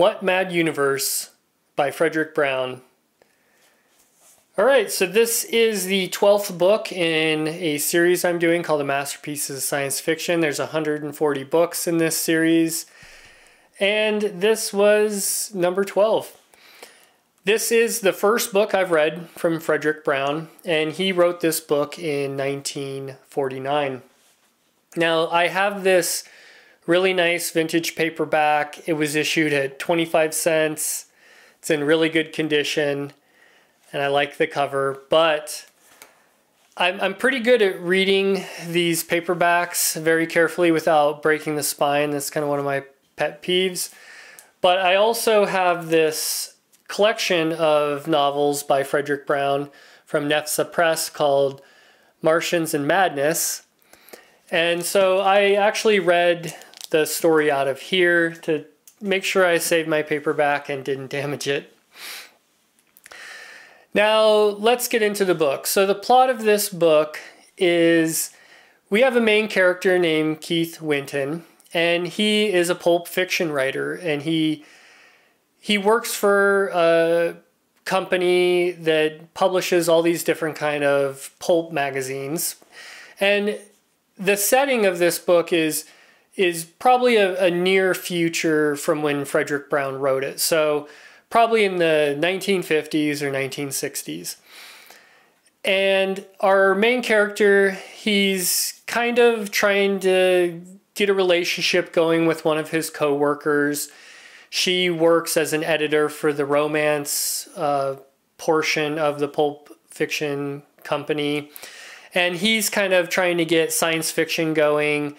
What Mad Universe by Fredric Brown. All right, so this is the 12th book in a series I'm doing called The Masterpieces of Science Fiction. There's 140 books in this series, and this was number 12. This is the first book I've read from Fredric Brown, and he wrote this book in 1949. Now, I have this really nice vintage paperback. It was issued at 25 cents. It's in really good condition, and I like the cover, but I'm, I'm pretty good at reading these paperbacks very carefully without breaking the spine. That's kind of one of my pet peeves. But I also have this collection of novels by Fredric Brown from NESFA Press called Martians and Madness. And so I actually read the story out of here to make sure I saved my paperback and didn't damage it. Now, let's get into the book. So, the plot of this book is we have a main character named Keith Winton, and he is a pulp fiction writer, and he he works for a company that publishes all these different kind of pulp magazines. And the setting of this book is is probably a, a near future from when Fredric Brown wrote it. So probably in the 1950s or 1960s. And our main character, he's kind of trying to get a relationship going with one of his coworkers. She works as an editor for the romance uh, portion of the pulp fiction company. And he's kind of trying to get science fiction going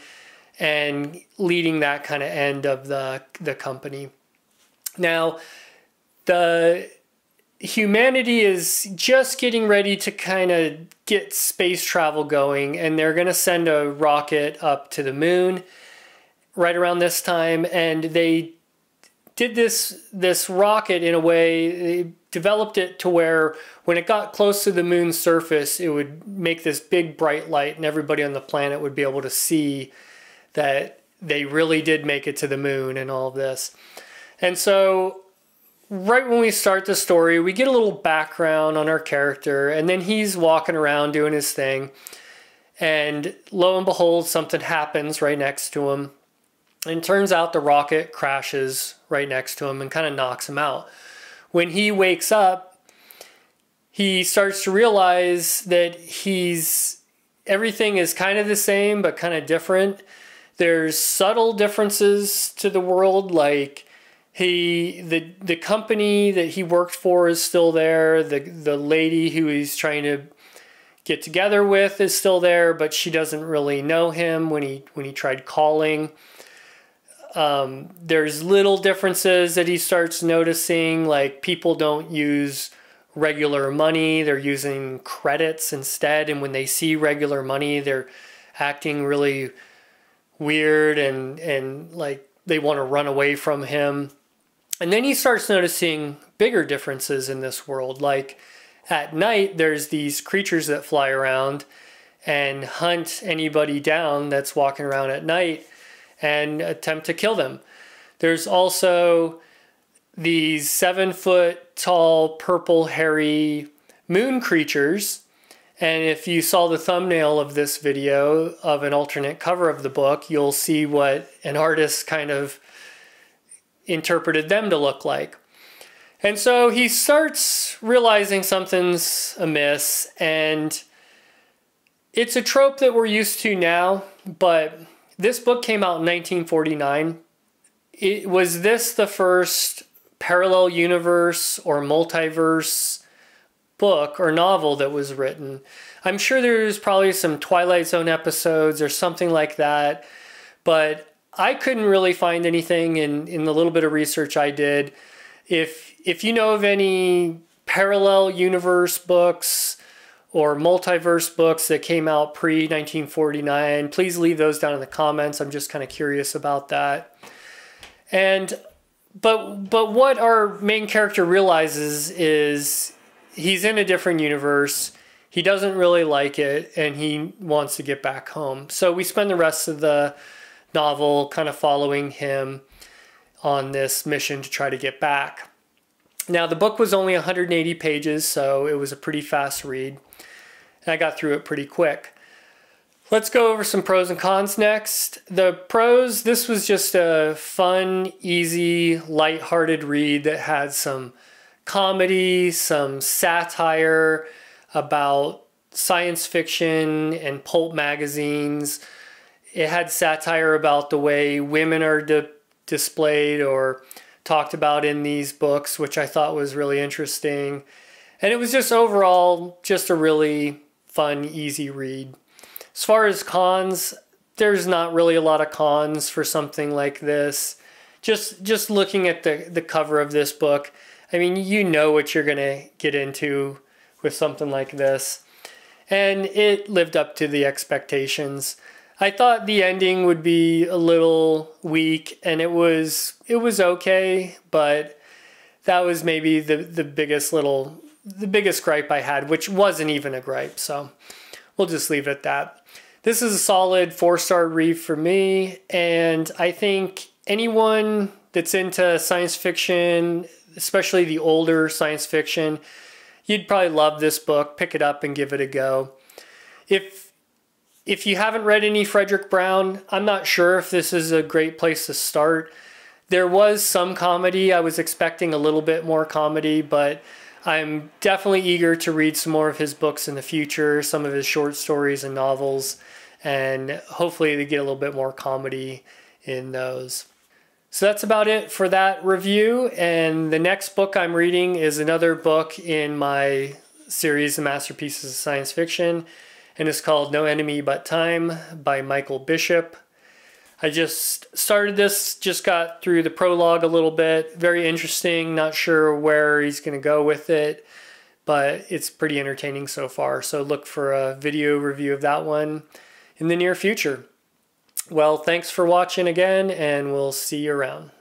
and leading that kind of end of the the company. Now, the humanity is just getting ready to kind of get space travel going, and they're going to send a rocket up to the moon right around this time, and they did this this rocket in a way they developed it to where when it got close to the moon's surface it would make this big bright light and everybody on the planet would be able to see that they really did make it to the moon and all of this. And so, right when we start the story, we get a little background on our character, and then he's walking around doing his thing. And lo and behold, something happens right next to him. And turns out the rocket crashes right next to him and kind of knocks him out. When he wakes up, he starts to realize that he's everything is kind of the same but kind of different there's subtle differences to the world, like he the the company that he worked for is still there. The the lady who he's trying to get together with is still there, but she doesn't really know him when he when he tried calling. Um, there's little differences that he starts noticing, like people don't use regular money; they're using credits instead. And when they see regular money, they're acting really weird and and like they want to run away from him. And then he starts noticing bigger differences in this world. Like at night, there's these creatures that fly around and hunt anybody down that's walking around at night and attempt to kill them. There's also these seven foot tall, purple, hairy moon creatures and if you saw the thumbnail of this video of an alternate cover of the book, you'll see what an artist kind of interpreted them to look like. And so he starts realizing something's amiss, and it's a trope that we're used to now, but this book came out in 1949. It, was this the first parallel universe or multiverse book or novel that was written. I'm sure there's probably some Twilight Zone episodes or something like that, but I couldn't really find anything in, in the little bit of research I did. If if you know of any parallel universe books or multiverse books that came out pre 1949, please leave those down in the comments. I'm just kind of curious about that. And but but what our main character realizes is he's in a different universe. He doesn't really like it and he wants to get back home. So we spend the rest of the novel kind of following him on this mission to try to get back. Now, the book was only 180 pages, so it was a pretty fast read. And I got through it pretty quick. Let's go over some pros and cons next. The pros, this was just a fun, easy, light-hearted read that had some comedy, some satire about science fiction and pulp magazines. It had satire about the way women are di- displayed or talked about in these books, which I thought was really interesting. And it was just overall just a really fun, easy read. As far as cons, there's not really a lot of cons for something like this. Just just looking at the, the cover of this book, I mean, you know what you're going to get into with something like this. And it lived up to the expectations. I thought the ending would be a little weak and it was it was okay, but that was maybe the the biggest little the biggest gripe I had, which wasn't even a gripe. So we'll just leave it at that. This is a solid four star read for me, and I think anyone that's into science fiction, especially the older science fiction, you'd probably love this book. Pick it up and give it a go. If if you haven't read any Fredric Brown, I'm not sure if this is a great place to start. There was some comedy. I was expecting a little bit more comedy, but I'm definitely eager to read some more of his books in the future, some of his short stories and novels, and hopefully to get a little bit more comedy in those. So that's about it for that review. And the next book I'm reading is another book in my series of masterpieces of science fiction, and it's called No Enemy But Time by Michael Bishop. I just started this, just got through the prologue a little bit. Very interesting, not sure where he's going to go with it, but it's pretty entertaining so far. So look for a video review of that one in the near future. Well, thanks for watching again, and we'll see you around.